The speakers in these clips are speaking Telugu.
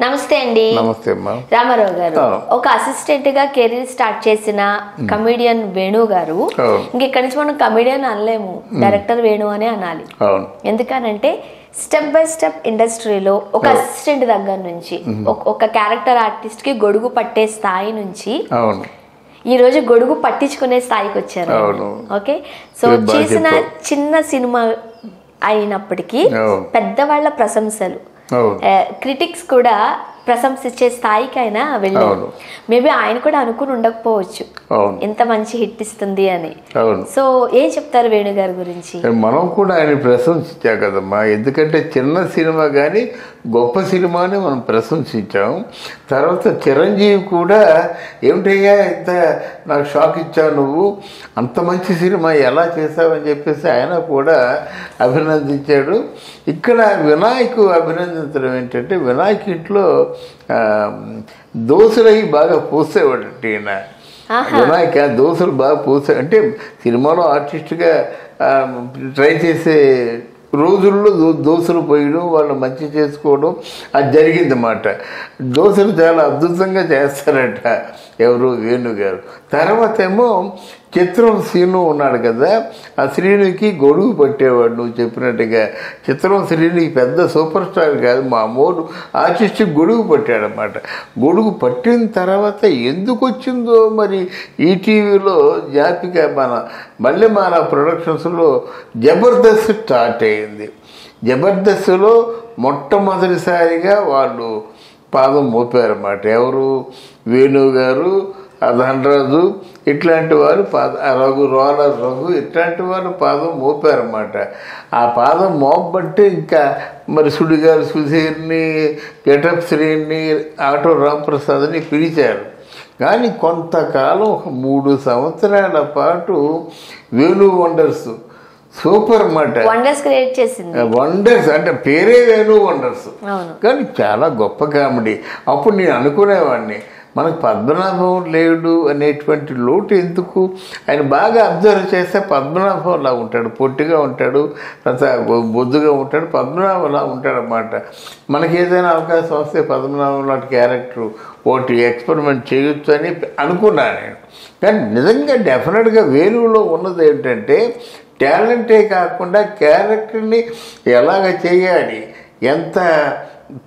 నమస్తే అండి. నమస్తే రామారావు గారు. ఒక అసిస్టెంట్గా కెరీర్ స్టార్ట్ చేసిన కమిడియన్ వేణు గారు. అవును. ఇంక ఇక్కడి నుంచి మనం కమిడియన్ అనలేము. డైరెక్టర్ వేణు అనే అనాలి. ఎందుకనంటే స్టెప్ బై స్టెప్ ఇండస్ట్రీలో ఒక అసిస్టెంట్ దగ్గర నుంచి ఒక- క్యారెక్టర్ ఆర్టిస్ట్కి గొడుగు పట్టే స్థాయి నుంచి ఈ రోజు గొడుగు పట్టించుకునే స్థాయికి వచ్చారు. ఓకే? సో చేసిన. చిన్న సినిమా అయినప్పటికీ. పెద్దవాళ్ళ ప్రశంసలు. క్రిటిక్స్ కూడా ప్రశంసించే స్థాయికి ఆయన వెళ్ళారు. మేబీ ఆయన కూడా అనుకుని ఉండకపోవచ్చు. ఎంత మంచి హిట్ ఇస్తుంది అని. అవును. సో ఏం చెప్తారు వేణు గారి గురించి? మనం కూడా ఆయన ప్రశంసించాం కదమ్మా. ఎందుకంటే చిన్న సినిమా కానీ గొప్ప సినిమాని మనం ప్రశంసించాం. తర్వాత చిరంజీవి కూడా ఏమిటయ్యా ఇంత నాకు షాక్ ఇచ్చావు నువ్వు? అంత మంచి సినిమా ఎలా చేసావని చెప్పేసి ఆయన కూడా అభినందించాడు. ఇక్కడ వినాయకు అభినందించడం ఏంటంటే వినాయక్ ఇంట్లో దోశలవి బాగా పూసేవాడు ఈయన. వినాయక దోశలు బాగా పూసా అంటే సినిమాలో ఆర్టిస్ట్గా ట్రై చేసే రోజుల్లో దో దోశలు పోయడం వాళ్ళు మంచి చేసుకోవడం అది జరిగిందన్నమాట. దోశలు చాలా అద్భుతంగా చేస్తారట ఎవరు వేణు గారు తర్వాత ఏమో చిత్రం శ్రీను ఉన్నాడు కదా ఆ శ్రీనుకి గొడుగు పట్టేవాడు. నువ్వు చెప్పినట్టుగా చిత్రం శ్రీనికి పెద్ద సూపర్ స్టార్ కాదు మామూలు ఆర్టిస్ట్ గొడుగు పట్టాడనమాట గొడుగు పట్టిన తర్వాత ఎందుకు వచ్చిందో మరి ఈటీవీలో జాపిక మన మళ్ళీ మన ప్రొడక్షన్స్లో జబర్దస్త్ స్టార్ట్ అయింది. జబర్దస్త్లో మొట్టమొదటిసారిగా వాళ్ళు పాదం మోపారన్నమాట. ఎవరు? వేణు గారు ధనరాజు ఇట్లాంటి వారు పాద రఘు రోలర్ రఘు ఇట్లాంటి వారు పాదం మోపారన్నమాట. ఆ పాదం మోపబట్టి ఇంకా మరి సుడిగారు సుధీర్ని గెటప్ శ్రీని ఆటో రాంప్రసాద్ని పిలిచారు. కానీ కొంతకాలం ఒక మూడు సంవత్సరాల పాటు వేణు వండర్స్ సూపర్ అన్నమాట. వండర్స్ క్రియేట్ చేసింది. వండర్స్ అంటే పేరే వేణు వండర్స్. కానీ చాలా గొప్ప కామెడీ. అప్పుడు నేను అనుకునేవాడిని మనకు పద్మనాభం లేడు అనేటువంటి లోటు ఎందుకు? ఆయన బాగా అబ్జర్వ్ చేస్తే పద్మనాభంలా ఉంటాడు పొట్టిగా ఉంటాడు బొద్దుగా ఉంటాడు పద్మనాభంలా ఉంటాడు అన్నమాట మనకి ఏదైనా అవకాశం వస్తే పద్మనాభం లాంటి క్యారెక్టర్ ఒకటి ఎక్స్పెరిమెంట్ చేయొచ్చు అని అనుకున్నాను నేను. కానీ నిజంగా డెఫినెట్గా వేలువలో ఉన్నది ఏంటంటే టాలెంటే కాకుండా క్యారెక్టర్ని ఎలాగ చేయాలి ఎంత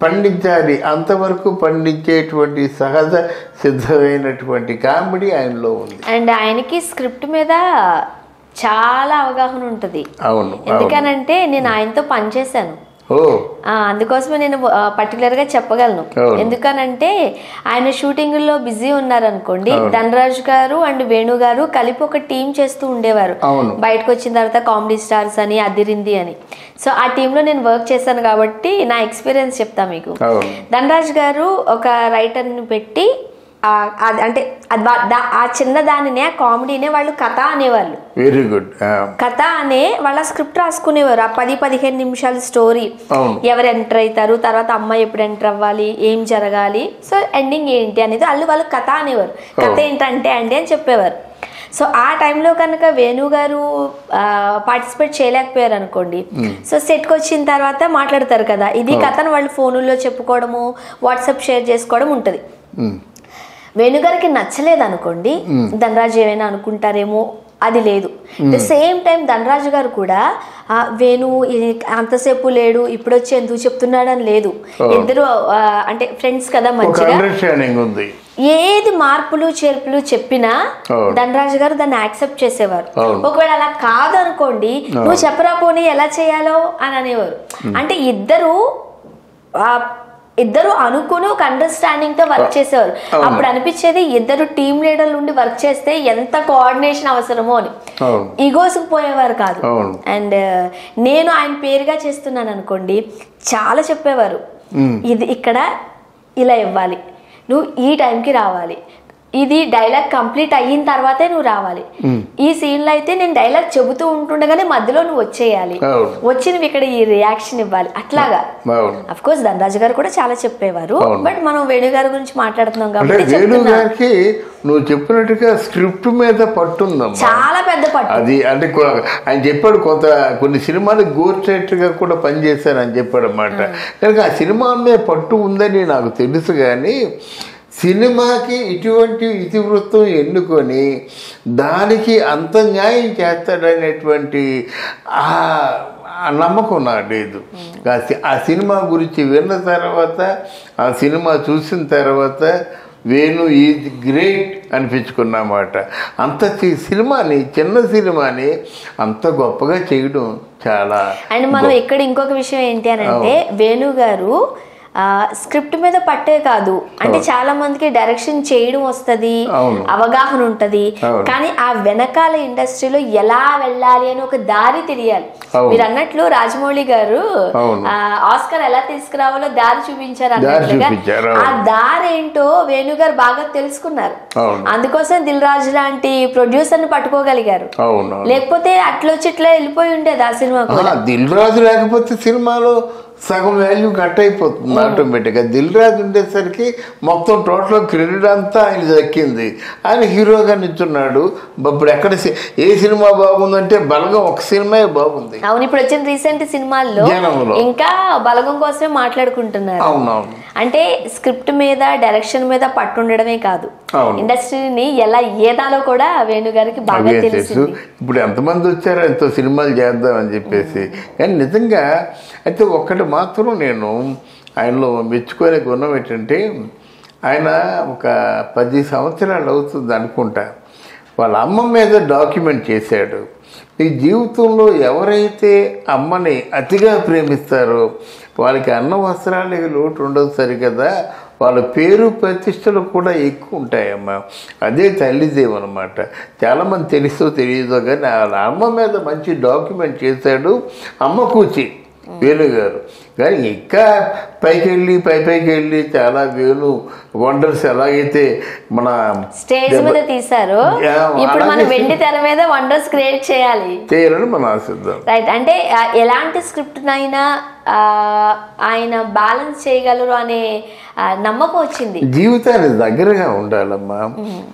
పండించాలి. అంతవరకు పండించేటువంటి సహజ సిద్ధమైనటువంటి కామెడీ ఆయనలో ఉంది. అండ్ ఆయనకి స్క్రిప్ట్ మీద చాలా అవగాహన ఉంటుంది. అవును ఎందుకనంటే నేను ఆయనతో పనిచేశాను. అందుకోసమే నేను పర్టికులర్గా చెప్పగలను. ఎందుకనంటే ఆయన షూటింగ్లో బిజీ ఉన్నారనుకోండి ధనరాజ్ గారు అండ్ వేణు గారు కలిపి ఒక టీం చేస్తూ ఉండేవారు. బయటకు వచ్చిన తర్వాత కామెడీ స్టార్స్ అని అదిరింది అని. సో ఆ టీంలో నేను వర్క్ చేశాను కాబట్టి నా ఎక్స్పీరియన్స్ చెప్తా మీకు. ధనరాజ్ గారు ఒక రైటర్ని పెట్టి అది అంటే అది ఆ చిన్న దానినే ఆ కామెడీనే వాళ్ళు కథ అనేవాళ్ళు. వెరీ గుడ్ కథ అనే వాళ్ళ స్క్రిప్ట్ రాసుకునేవారు. ఆ పది పదిహేను నిమిషాల స్టోరీ. ఎవరు ఎంటర్ అవుతారు తర్వాత అమ్మాయి ఎప్పుడు ఎంటర్ అవ్వాలి ఏం జరగాలి సో ఎండింగ్ ఏంటి అనేది వాళ్ళు వాళ్ళు కథ అనేవారు. కథ ఏంటంటే అండి అని చెప్పేవారు. సో ఆ టైంలో కనుక వేణు గారు పార్టిసిపేట్ చేయలేకపోయారు అనుకోండి. సో సెట్కి వచ్చిన తర్వాత మాట్లాడతారు కదా ఇది కథను వాళ్ళు ఫోనుల్లో చెప్పుకోవడము వాట్సాప్ షేర్ చేసుకోవడం ఉంటుంది. వేణుగారికి నచ్చలేదు అనుకోండి ధనరాజు ఏమైనా అనుకుంటారేమో అది లేదు. ద సేమ్ టైం ధనరాజు గారు కూడా వేణు అంతసేపు లేడు ఇప్పుడు వచ్చి ఎందుకు చెప్తున్నాడని లేదు. ఇద్దరు అంటే ఫ్రెండ్స్ కదా మంచిగా. ఏది మార్పులు చేర్పులు చెప్పినా. ధనరాజు గారు దాన్ని యాక్సెప్ట్ చేసేవారు. ఒకవేళ అలా కాదు అనుకోండి నువ్వు చెప్పరా పోనీ ఎలా చేయాలో? అని అనేవారు. అంటే ఇద్దరు ఆ, ఇద్దరు అనుకుని ఒక అండర్స్టాండింగ్తో వర్క్ చేసేవారు. అప్పుడు అనిపించేది ఇద్దరు టీమ్ లీడర్లు ఉండి వర్క్ చేస్తే ఎంత కోఆర్డినేషన్ అవసరమో అని. ఈగోస్కి పోయేవారు కాదు. అండ్ నేను ఆయన పేరుగా చేస్తున్నాను అనుకోండి చాలా చెప్పేవారు. ఇది ఇక్కడ ఇలా ఇవ్వాలి. నువ్వు ఈ టైంకి రావాలి. ఇది డైలాగ్ కంప్లీట్ అయిన తర్వాతే నువ్వు రావాలి. ఈ సీన్లో అయితే నేను డైలాగ్ చెబుతూ ఉంటుండగానే మధ్యలో నువ్వు వచ్చేయాలి. వచ్చి నువ్వు ఇక్కడ ఈ రియాక్షన్ ఇవ్వాలి. అట్లాగా. అఫ్ కోర్స్ ధనరాజు గారు కూడా చాలా చెప్పేవారు. బట్ మనం వేణు గారి గురించి మాట్లాడుతున్నాం కాబట్టి నువ్వు చెప్పినట్టుగా స్క్రిప్ట్ మీద పట్టుందమ్మా. చాలా పెద్ద పట్టు. అది అంటే ఆయన చెప్పాడు కొంత కొన్ని సినిమాలు గా కూడా పనిచేశానని చెప్పాడు అనమాట కనుక ఆ సినిమా మీద పట్టు ఉందని నాకు తెలుసు కానీ సినిమాకి ఇటువంటి ఇతివృత్తం ఎన్నుకొని దానికి అంత న్యాయం చేస్తాడనేటువంటి ఆ నమ్మకం నాకు లేదు. ఆ సినిమా గురించి విన్న తర్వాత ఆ సినిమా చూసిన తర్వాత వేణు ఈజ్ గ్రేట్ అనిపించుకున్నమాట. అంత సినిమాని చిన్న సినిమాని అంత గొప్పగా చేయడం చాలా అండ్ మనం ఇక్కడ ఇంకొక విషయం ఏంటి అని అంటే వేణు గారు స్క్రిప్ట్ మీద పట్టే కాదు. అంటే చాలా మందికి డైరెక్షన్ చేయడం వస్తది. అవగాహన ఉంటది. కానీ ఆ వెనకాల ఇండస్ట్రీలో ఎలా వెళ్ళాలి అని ఒక దారి తెలియాలి. మీరు అన్నట్లు రాజమౌళి గారు ఆస్కర్ ఎలా తీసుకురావాలో దారి చూపించారు అన్నట్లుగా ఆ. దారి ఏంటో వేణు గారు బాగా తెలుసుకున్నారు. అందుకోసం దిల్ రాజు లాంటి ప్రొడ్యూసర్ని పట్టుకోగలిగారు లేకపోతే అట్లొచ్చి ఇట్లా వెళ్ళిపోయి ఉండేది ఆ సినిమా దిల్ రాజు లేకపోతే సినిమాలో సగం వాల్యూ కట్ అయిపోతుంది ఆటోమేటిక్గా దిల్ రాజు ఉండేసరికి మొత్తం టోటల్ క్రెడిట్ అంతా ఆయన దక్కింది. ఆయన హీరోగా నిల్చున్నాడు. ఇప్పుడు ఎక్కడ ఏ సినిమా బాగుందంటే బలగం ఒక సినిమా బాగుంది. అవును ఇప్పుడు వచ్చిన రీసెంట్ సినిమాల్లో. ఇంకా బలగం కోసమే మాట్లాడుకుంటున్నారు. అవునవును. అంటే స్క్రిప్ట్ మీద డైరెక్షన్ మీద పట్టుండడమే కాదు. ఇండస్ట్రీని ఎలా ఏదాలో కూడా వేణు గారికి బాగా తెలుసు? ఇప్పుడు ఎంతమంది వచ్చారో ఎంతో సినిమాలు చేద్దామని చెప్పేసి. కానీ నిజంగా అయితే ఒక్కటి మాత్రం నేను ఆయనలో మెచ్చుకునే గుణం ఏంటంటే ఆయన ఒక పది సంవత్సరాలు అవుతుంది అనుకుంటా. వాళ్ళ అమ్మ మీద డాక్యుమెంట్ చేశాడు. ఈ జీవితంలో ఎవరైతే అమ్మని అతిగా ప్రేమిస్తారో వాళ్ళకి అన్న వస్త్రాలకి లోటు ఉండదు సరికదా వాళ్ళ పేరు ప్రతిష్టలు కూడా ఎక్కువ ఉంటాయమ్మా. అదే తల్లిదేవి అనమాట చాలామంది తెలుసో తెలియదో కానీ వాళ్ళ అమ్మ మీద మంచి డాక్యుమెంట్ చేశాడు అమ్మ కూచి వేణు గారు కానీ ఇంకా పైకి వెళ్ళి పై పైకి వెళ్ళి చాలా వేణు వండర్స్ ఎలాగైతే మన స్టేజ్ మీద తీశారు ఇప్పుడు మనం వెండి తెర మీద వండర్స్ క్రియేట్ చేయాలి. చేయాలని మనం ఆశిద్దాం. రైట్ అంటే ఎలాంటి స్క్రిప్ట్ నైనా ఆయన బ్యాలెన్స్ చేయగలరు అనే నమ్మకం వచ్చింది. జీవితానికి దగ్గరగా ఉండాలమ్మా.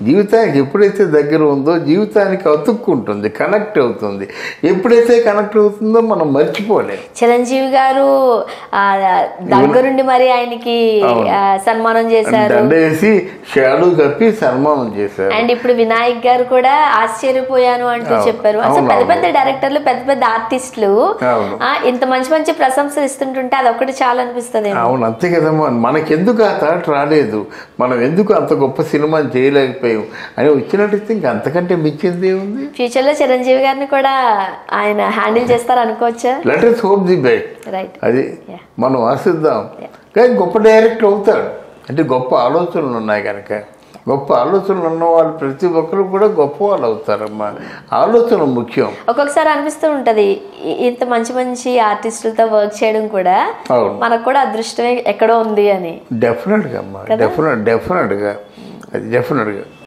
జీవితానికి ఎప్పుడైతే దగ్గర ఉందో జీవితానికి అతుక్కుంటుంది కనెక్ట్ అవుతుంది. ఎప్పుడైతే కనెక్ట్ అవుతుందో మనం మర్చిపోలేం. చిరంజీవి గారు దగ్గరుండి మరి ఆయనకి సన్మానం చేశారు. షాడూ కప్పి సన్మానం చేశారు. అండ్ ఇప్పుడు వినాయక్ గారు కూడా ఆశ్చర్యపోయాను అంటూ. చెప్పారు. అసలు పెద్ద. పెద్ద డైరెక్టర్లు పెద్ద పెద్ద ఆర్టిస్టులు ఇంత మంచి మంచి ప్రశంసలు ఇస్తుంటుంటే అదొకటి చాలా అనిపిస్తుంది అవును అంతే కదమ్మా మనకెందుకు ఆ థాట్ రాలేదు? మనం ఎందుకు అంత గొప్ప సినిమాని చేయలేకపోయాం? అని వచ్చినట్టయితే ఇంక అంతకంటే మించింది ఏముంది? ఫ్యూచర్లో చిరంజీవి గారిని కూడా ఆయన హ్యాండిల్ చేస్తారు అనుకోవచ్చా? Let us hope the best right అది. మనం ఆశిద్దాం. కానీ గొప్ప డైరెక్టర్ అవుతాడు. అంటే గొప్ప ఆలోచనలు ఉన్నాయి కనుక. గొప్ప ఆలోచనలు ఉన్న వాళ్ళు ప్రతి ఒక్కరు కూడా గొప్ప వాళ్ళు అవుతారమ్మా. ఆలోచన ముఖ్యం. ఒక్కొక్కసారి అనిపిస్తూ ఉంటది ఇంత మంచి మంచి ఆర్టిస్టులతో వర్క్ చేయడం కూడా మనకు కూడా అదృష్టమే ఎక్కడో ఉంది అని. డెఫినెట్గా అమ్మా డెఫినెట్ డెఫినెట్గా. అది డెఫినెట్గా.